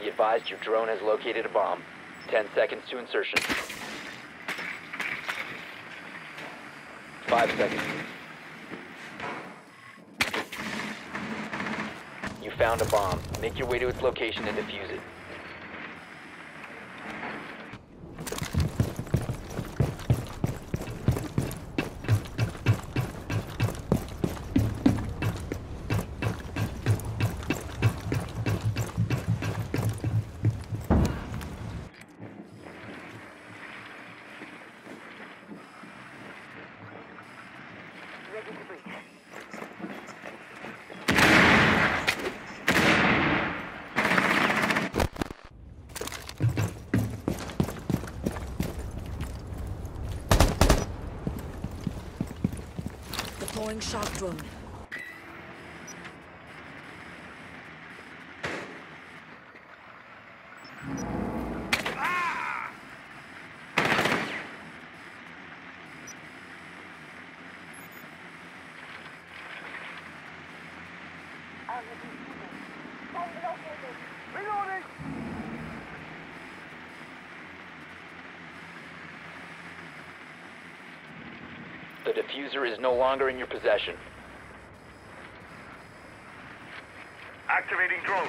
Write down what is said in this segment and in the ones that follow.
Be advised your drone has located a bomb. 10 seconds to insertion. 5 seconds. You found a bomb. Make your way to its location and defuse it. Deploying shock drone. The defuser is no longer in your possession. Activating drone.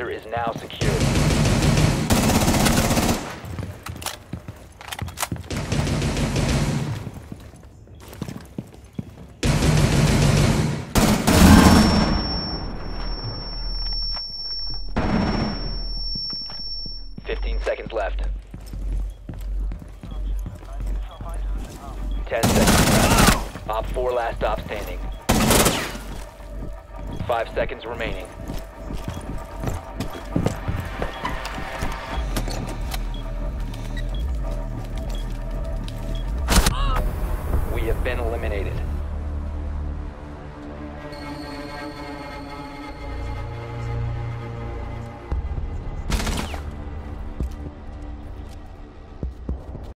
Diffuser is now secured. Fifteen seconds left. Ten seconds left. Op 4 last stop standing. Five seconds remaining.